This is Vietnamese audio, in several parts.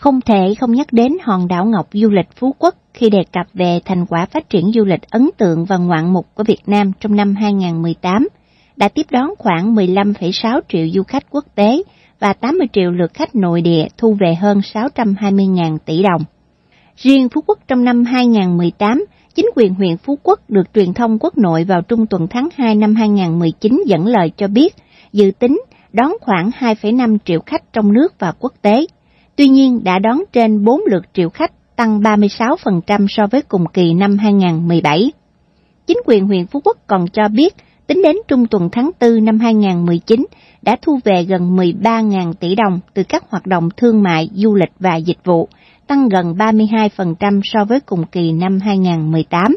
Không thể không nhắc đến hòn đảo ngọc du lịch Phú Quốc khi đề cập về thành quả phát triển du lịch ấn tượng và ngoạn mục của Việt Nam trong năm 2018, đã tiếp đón khoảng 15,6 triệu du khách quốc tế và 80 triệu lượt khách nội địa thu về hơn 620.000 tỷ đồng. Riêng Phú Quốc trong năm 2018, chính quyền huyện Phú Quốc được truyền thông quốc nội vào trung tuần tháng 2 năm 2019 dẫn lời cho biết dự tính đón khoảng 2,5 triệu khách trong nước và quốc tế. Tuy nhiên đã đón trên 4 lượt triệu khách, tăng 36% so với cùng kỳ năm 2017. Chính quyền huyện Phú Quốc còn cho biết, tính đến trung tuần tháng 4 năm 2019, đã thu về gần 13.000 tỷ đồng từ các hoạt động thương mại, du lịch và dịch vụ, tăng gần 32% so với cùng kỳ năm 2018.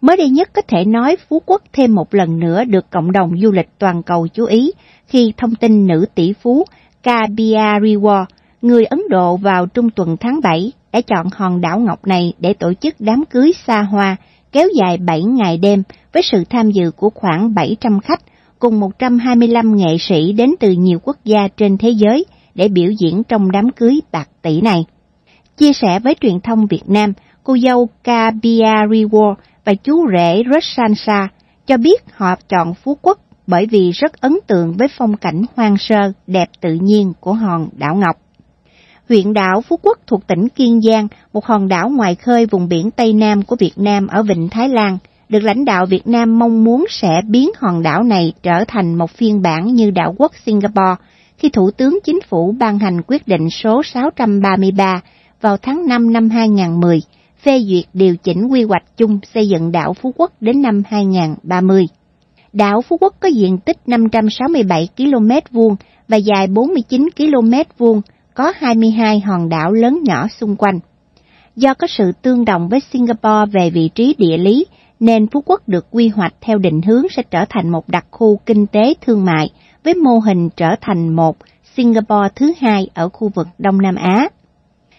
Mới đây nhất có thể nói Phú Quốc thêm một lần nữa được cộng đồng du lịch toàn cầu chú ý khi thông tin nữ tỷ phú Kabia Reward người Ấn Độ vào trung tuần tháng 7, đã chọn hòn đảo ngọc này để tổ chức đám cưới xa hoa kéo dài 7 ngày đêm với sự tham dự của khoảng 700 khách cùng 125 nghệ sĩ đến từ nhiều quốc gia trên thế giới để biểu diễn trong đám cưới bạc tỷ này. Chia sẻ với truyền thông Việt Nam, cô dâu Kabia Riwa và chú rể Rosansa cho biết họ chọn Phú Quốc bởi vì rất ấn tượng với phong cảnh hoang sơ, đẹp tự nhiên của hòn đảo Ngọc. Huyện đảo Phú Quốc thuộc tỉnh Kiên Giang, một hòn đảo ngoài khơi vùng biển Tây Nam của Việt Nam ở Vịnh Thái Lan, được lãnh đạo Việt Nam mong muốn sẽ biến hòn đảo này trở thành một phiên bản như đảo quốc Singapore khi Thủ tướng Chính phủ ban hành quyết định số 633 vào tháng 5 năm 2010 phê duyệt điều chỉnh quy hoạch chung xây dựng đảo Phú Quốc đến năm 2030. Đảo Phú Quốc có diện tích 567 km vuông và dài 49 km vuông, có 22 hòn đảo lớn nhỏ xung quanh. Do có sự tương đồng với Singapore về vị trí địa lý, nên Phú Quốc được quy hoạch theo định hướng sẽ trở thành một đặc khu kinh tế thương mại với mô hình trở thành một Singapore thứ hai ở khu vực Đông Nam Á.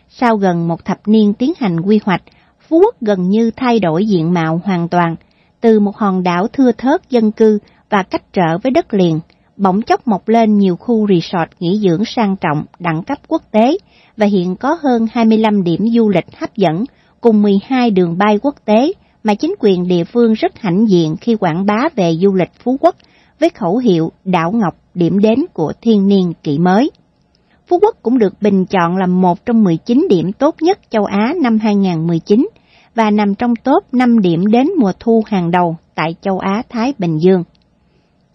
Sau gần một thập niên tiến hành quy hoạch, Phú Quốc gần như thay đổi diện mạo hoàn toàn, từ một hòn đảo thưa thớt dân cư và cách trở với đất liền, bỗng chốc mọc lên nhiều khu resort nghỉ dưỡng sang trọng, đẳng cấp quốc tế, và hiện có hơn 25 điểm du lịch hấp dẫn cùng 12 đường bay quốc tế mà chính quyền địa phương rất hãnh diện khi quảng bá về du lịch Phú Quốc với khẩu hiệu Đảo Ngọc, điểm đến của thiên niên kỷ mới. Phú Quốc cũng được bình chọn là một trong 19 điểm tốt nhất châu Á năm 2019 và nằm trong top 5 điểm đến mùa thu hàng đầu tại châu Á-Thái Bình Dương.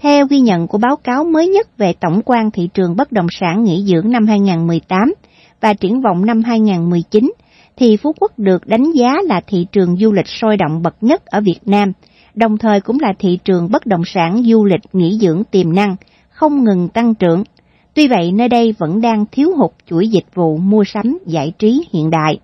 Theo ghi nhận của báo cáo mới nhất về tổng quan thị trường bất động sản nghỉ dưỡng năm 2018 và triển vọng năm 2019, thì Phú Quốc được đánh giá là thị trường du lịch sôi động bậc nhất ở Việt Nam, đồng thời cũng là thị trường bất động sản du lịch nghỉ dưỡng tiềm năng, không ngừng tăng trưởng. Tuy vậy, nơi đây vẫn đang thiếu hụt chuỗi dịch vụ mua sắm giải trí hiện đại.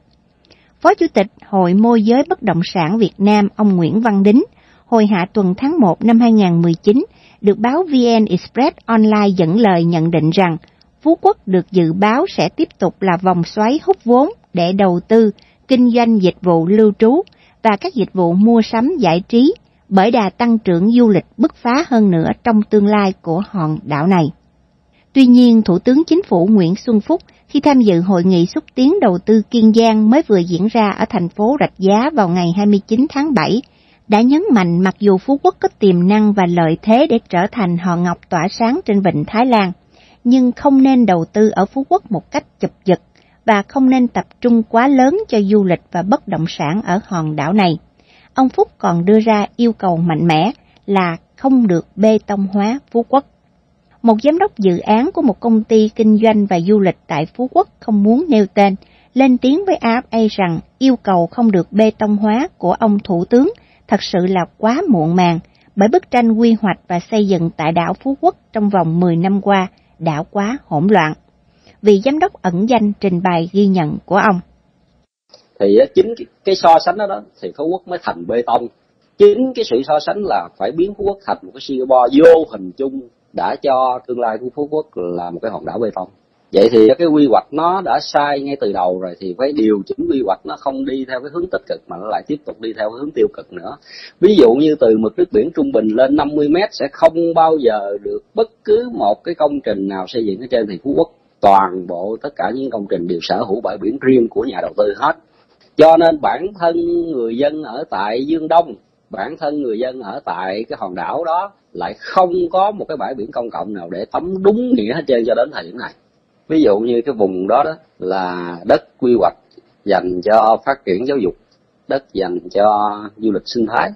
Phó Chủ tịch Hội Môi giới Bất động sản Việt Nam ông Nguyễn Văn Đính, hồi hạ tuần tháng 1 năm 2019, được báo VN Express Online dẫn lời nhận định rằng Phú Quốc được dự báo sẽ tiếp tục là vòng xoáy hút vốn để đầu tư, kinh doanh dịch vụ lưu trú và các dịch vụ mua sắm giải trí bởi đà tăng trưởng du lịch bứt phá hơn nữa trong tương lai của hòn đảo này. Tuy nhiên, Thủ tướng Chính phủ Nguyễn Xuân Phúc khi tham dự hội nghị xúc tiến đầu tư Kiên Giang mới vừa diễn ra ở thành phố Rạch Giá vào ngày 29 tháng 7, đã nhấn mạnh mặc dù Phú Quốc có tiềm năng và lợi thế để trở thành hòn ngọc tỏa sáng trên vịnh Thái Lan, nhưng không nên đầu tư ở Phú Quốc một cách chụp giật và không nên tập trung quá lớn cho du lịch và bất động sản ở hòn đảo này. Ông Phúc còn đưa ra yêu cầu mạnh mẽ là không được bê tông hóa Phú Quốc. Một giám đốc dự án của một công ty kinh doanh và du lịch tại Phú Quốc không muốn nêu tên, lên tiếng với AFA rằng yêu cầu không được bê tông hóa của ông Thủ tướng thật sự là quá muộn màng, bởi bức tranh quy hoạch và xây dựng tại đảo Phú Quốc trong vòng 10 năm qua đã quá hỗn loạn. Vì giám đốc ẩn danh trình bày ghi nhận của ông. Thì chính cái so sánh đó, đó thì Phú Quốc mới thành bê tông. Chính cái sự so sánh là phải biến Phú Quốc thành một cái Singapore vô hình chung đã cho tương lai của Phú Quốc là một cái hòn đảo bê tông vậy thì cái quy hoạch nó đã sai ngay từ đầu rồi thì phải điều chỉnh quy hoạch nó không đi theo cái hướng tích cực mà nó lại tiếp tục đi theo cái hướng tiêu cực nữa. Ví dụ như từ mực nước biển trung bình lên 50 mét sẽ không bao giờ được bất cứ một cái công trình nào xây dựng ở trên thì Phú Quốc. Toàn bộ tất cả những công trình đều sở hữu bãi biển riêng của nhà đầu tư hết. Cho nên bản thân người dân ở tại dương đông, bản thân người dân ở tại cái hòn đảo đó lại không có một cái bãi biển công cộng nào để tắm đúng nghĩa hết trơn cho đến thời điểm này ví dụ như cái vùng đó đó là đất quy hoạch dành cho phát triển giáo dục, đất dành cho du lịch sinh thái,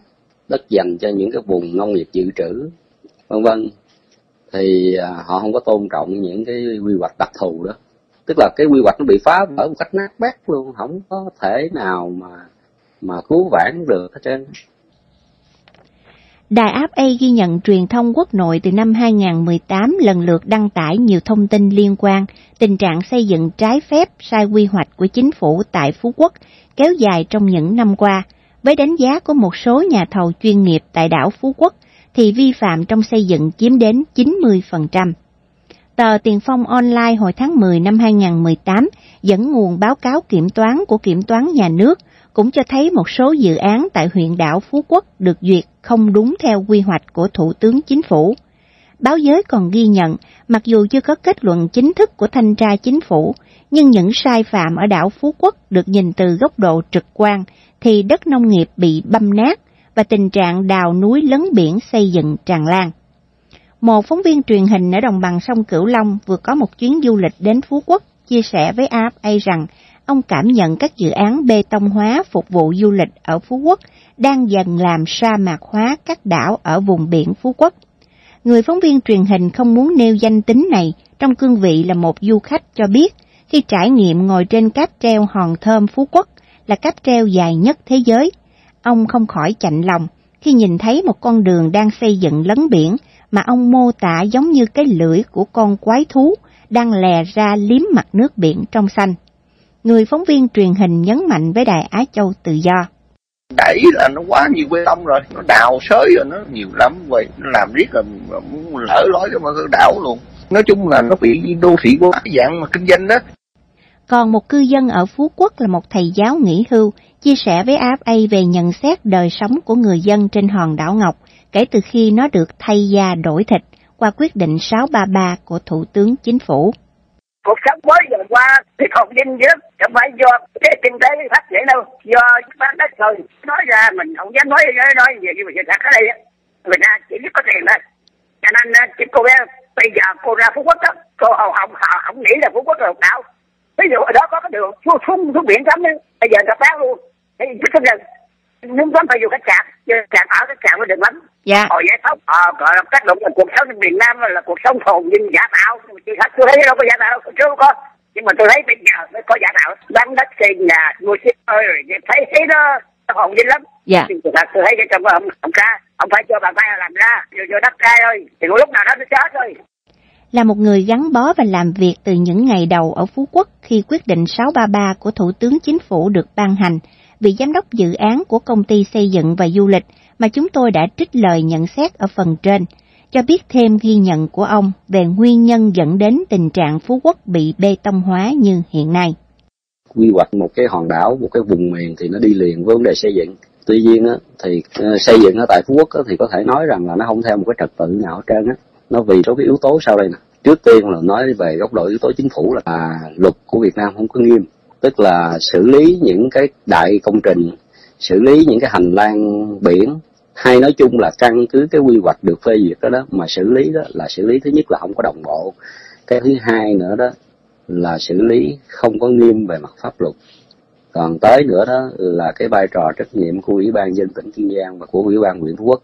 đất dành cho những cái vùng nông nghiệp dự trữ, vân vân. Thì à, họ không có tôn trọng những cái quy hoạch đặc thù đó. Tức là cái quy hoạch nó bị phá vỡ một cách nát bét luôn, không có thể nào mà mà cứu vãn được hết trơn Đài áp A ghi nhận truyền thông quốc nội từ năm 2018 lần lượt đăng tải nhiều thông tin liên quan, tình trạng xây dựng trái phép sai quy hoạch của chính phủ tại Phú Quốc kéo dài trong những năm qua. Với đánh giá của một số nhà thầu chuyên nghiệp tại đảo Phú Quốc thì vi phạm trong xây dựng chiếm đến 90%. Tờ Tiền Phong Online hồi tháng 10 năm 2018 dẫn nguồn báo cáo kiểm toán của Kiểm toán Nhà nước cũng cho thấy một số dự án tại huyện đảo Phú Quốc được duyệt không đúng theo quy hoạch của Thủ tướng Chính phủ. Báo giới còn ghi nhận, mặc dù chưa có kết luận chính thức của thanh tra chính phủ, nhưng những sai phạm ở đảo Phú Quốc được nhìn từ góc độ trực quan thì đất nông nghiệp bị băm nát và tình trạng đào núi lấn biển xây dựng tràn lan. Một phóng viên truyền hình ở đồng bằng sông Cửu Long vừa có một chuyến du lịch đến Phú Quốc chia sẻ với AFA rằng ông cảm nhận các dự án bê tông hóa phục vụ du lịch ở Phú Quốc đang dần làm sa mạc hóa các đảo ở vùng biển Phú Quốc. Người phóng viên truyền hình không muốn nêu danh tính này trong cương vị là một du khách cho biết, khi trải nghiệm ngồi trên cáp treo hòn thơm Phú Quốc là cáp treo dài nhất thế giới. Ông không khỏi chạnh lòng khi nhìn thấy một con đường đang xây dựng lấn biển mà ông mô tả giống như cái lưỡi của con quái thú đang lè ra liếm mặt nước biển trong xanh. Người phóng viên truyền hình nhấn mạnh với Đài Á Châu Tự Do. Đẩy là nó quá nhiều bê tông rồi, nó đào xới rồi nó nhiều lắm vậy, nó làm riết muốn lỡ lối cái đảo luôn. Nói chung là nó bị đô thị hóa dạng mà kinh doanh đó. Còn một cư dân ở Phú Quốc là một thầy giáo nghỉ hưu, chia sẻ với AFA về nhận xét đời sống của người dân trên hòn đảo Ngọc kể từ khi nó được thay da đổi thịt qua quyết định 633 của Thủ tướng Chính phủ cuộc sống mới vừa qua thì còn dinh dứt chẳng phải do cái kinh tế phát triển đâu. Do bán đất thôi. Nói ra mình không dám nói nói, nói về cái việc thật ở đây người ta à, chỉ biết có tiền thôi. Cho nên à, chị cô bé bây giờ cô ra phú quốc đó cô hồng hồng không nghĩ là phú quốc là đảo ví dụ ở đó có cái đường xuống xuống xuống biển cấm đấy bây giờ ta bán luôn. Thì biết không rừng muốn cấm phải dùng cái cạn cạn ở cái cạn mới đừng lắm dạ. Hồi giải phóng. Ờ gọi là tác động là cuộc sống miền nam là cuộc sống phồn vinh giả tạo. Tôi thấy tôi thấy đâu có giả tạo. Chưa có. Nhưng mà tôi thấy bây giờ mới có giả tạo. Bán đất xây nhà mua xe ơi rồi thấy thấy nó hồn vinh lắm. Dạ. Tôi thật tôi thấy cái trong ông ông ca ông phải cho bà tay làm ra vô, vô đất cai thôi. Thì lúc nào đó nó chết thôi. Là một người gắn bó và làm việc từ những ngày đầu ở Phú Quốc khi quyết định 633 của Thủ tướng Chính phủ được ban hành, vị giám đốc dự án của công ty xây dựng và du lịch mà chúng tôi đã trích lời nhận xét ở phần trên, cho biết thêm ghi nhận của ông về nguyên nhân dẫn đến tình trạng Phú Quốc bị bê tông hóa như hiện nay. Quy hoạch một cái hòn đảo, một cái vùng miền thì nó đi liền với vấn đề xây dựng. Tuy nhiên á, thì ờ, xây dựng ở tại Phú Quốc á, thì có thể nói rằng là nó không theo một cái trật tự nào hết trơn á. Nó vì số cái yếu tố sau đây nè. Trước tiên là nói về góc độ yếu tố chính phủ là à, luật của Việt Nam không có nghiêm. Tức là xử lý những cái đại công trình, xử lý những cái hành lang biển. Hay nói chung là căn cứ cái quy hoạch được phê duyệt đó đó mà xử lý đó là xử lý thứ nhất là không có đồng bộ. Cái thứ hai nữa đó là xử lý không có nghiêm về mặt pháp luật. Còn tới nữa đó là cái vai trò trách nhiệm của ủy ban dân tỉnh kiên giang và của ủy ban huyện phú quốc.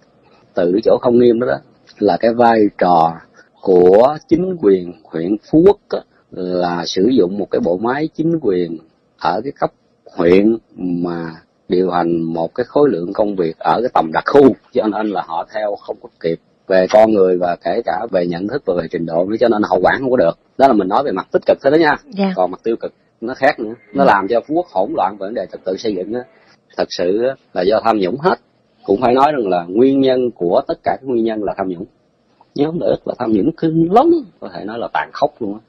Từ cái chỗ không nghiêm đó, đó là cái vai trò của chính quyền huyện phú quốc đó, là sử dụng một cái bộ máy chính quyền ở cái cấp huyện mà điều hành một cái khối lượng công việc ở cái tầm đặc khu cho nên là họ theo không có kịp về con người và kể cả về nhận thức và về trình độ nữa cho nên hậu quản không có được. Đó là mình nói về mặt tích cực thôi đó nha. Yeah. Dạ. còn mặt tiêu cực nó khác nữa. Nó làm cho phú quốc hỗn loạn về vấn đề trật tự xây dựng á. Thật sự là do tham nhũng hết. Cũng phải nói rằng là nguyên nhân của tất cả các nguyên nhân là tham nhũng. Nhóm lợi ích là tham nhũng kinh lắm có thể nói là tàn khốc luôn á.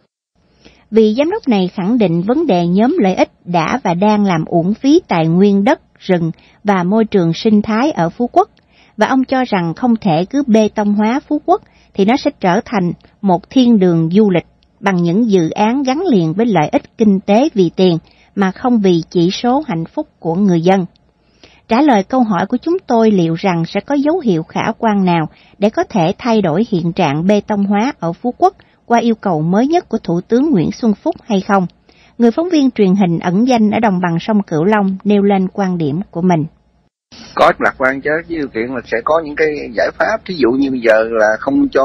Vị giám đốc này khẳng định vấn đề nhóm lợi ích đã và đang làm uổng phí tài nguyên đất, rừng và môi trường sinh thái ở Phú Quốc, và ông cho rằng không thể cứ bê tông hóa Phú Quốc thì nó sẽ trở thành một thiên đường du lịch bằng những dự án gắn liền với lợi ích kinh tế vì tiền mà không vì chỉ số hạnh phúc của người dân. Trả lời câu hỏi của chúng tôi liệu rằng sẽ có dấu hiệu khả quan nào để có thể thay đổi hiện trạng bê tông hóa ở Phú Quốc qua yêu cầu mới nhất của Thủ tướng Nguyễn Xuân Phúc hay không? Người phóng viên truyền hình ẩn danh ở đồng bằng sông Cửu Long nêu lên quan điểm của mình. Có lạc quan chứ với điều kiện là sẽ có những cái giải pháp. Thí dụ như bây giờ là không cho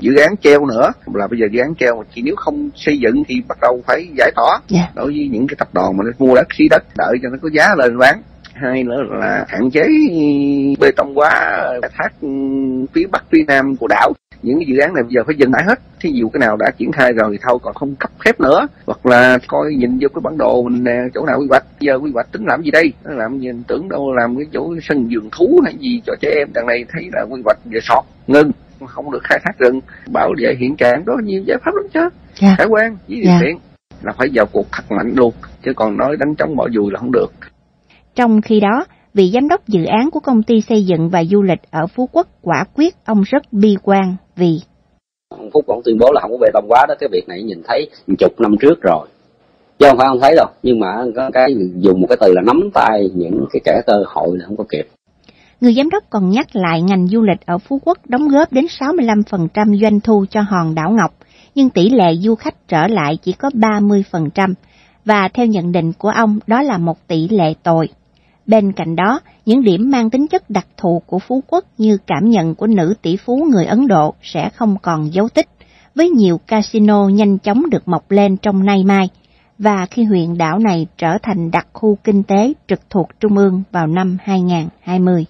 dự án treo nữa. Là bây giờ dự án treo chỉ nếu không xây dựng thì bắt đầu phải giải tỏa. Yeah. Dạ. đối với những cái tập đoàn mà nó mua đất xí đất đợi cho nó có giá lên bán. Hai nữa là hạn chế bê tông khai thác phía bắc phía nam của đảo những cái dự án này bây giờ phải dừng lại hết. Thí dụ cái nào đã triển khai rồi thì thôi còn không cấp phép nữa. Hoặc là coi nhìn vô cái bản đồ mình nè chỗ nào quy hoạch. Giờ quy hoạch tính làm gì đây? Làm gì tưởng đâu làm cái chỗ sân vườn thú hay gì cho trẻ em. Đằng này thấy là quy hoạch về sọt ngưng không được khai thác rừng. Bảo vệ hiện trạng đó nhiều giải pháp lắm chứ. Yeah. Quan với điều yeah. kiện là phải vào cuộc thật mạnh luôn. Chứ còn nói đánh trống bỏ dùi là không được. Trong khi đó vị giám đốc dự án của công ty xây dựng và du lịch ở Phú Quốc quả quyết ông rất bi quan vì ông Phúc cũng tuyên bố là không có bê tông quá đó cái việc này nhìn thấy chục năm trước rồi. Chứ không phải không thấy đâu nhưng mà có cái dùng một cái từ là nắm tay những cái kẻ cơ hội là không có kịp. Người giám đốc còn nhắc lại ngành du lịch ở Phú Quốc đóng góp đến 65% doanh thu cho hòn đảo Ngọc, nhưng tỷ lệ du khách trở lại chỉ có 30%, và theo nhận định của ông đó là một tỷ lệ tồi. Bên cạnh đó, những điểm mang tính chất đặc thù của Phú Quốc như cảm nhận của nữ tỷ phú người Ấn Độ sẽ không còn dấu tích, với nhiều casino nhanh chóng được mọc lên trong nay mai, và khi huyện đảo này trở thành đặc khu kinh tế trực thuộc Trung ương vào năm 2020.